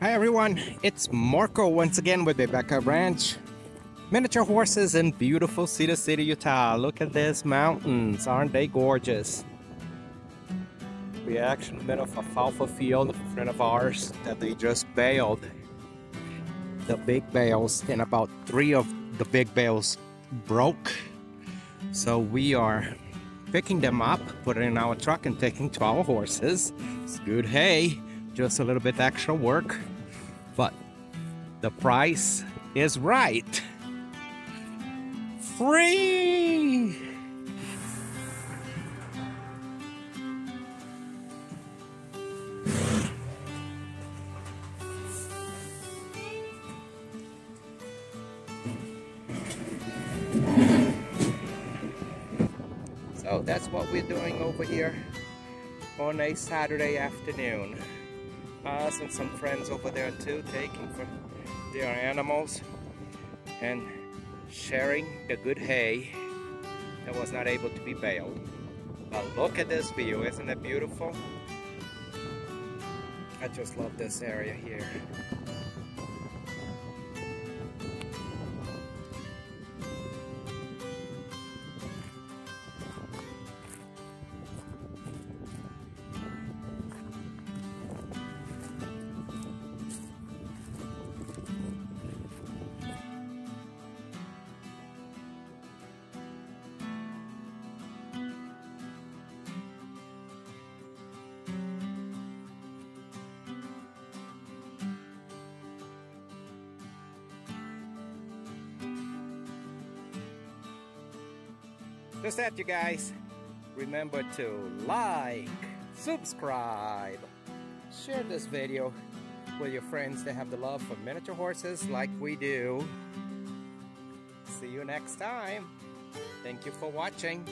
Hi everyone, it's Marco once again with Baybeka Ranch. Miniature horses in beautiful Cedar City, Utah. Look at these mountains, aren't they gorgeous? We actually met of alfalfa field a friend of ours that they just baled. The big bales and about three of the big bales broke. So we are picking them up, putting in our truck and taking to our horses. It's good hay, just a little bit extra work, but the price is right. Free! So that's what we're doing over here on a Saturday afternoon. Us and some friends over there too, taking for their animals and sharing the good hay that was not able to be baled. But look at this view, isn't it beautiful? I just love this area here. Just that, you guys. Remember to like, subscribe, share this video with your friends that have the love for miniature horses like we do. See you next time. Thank you for watching.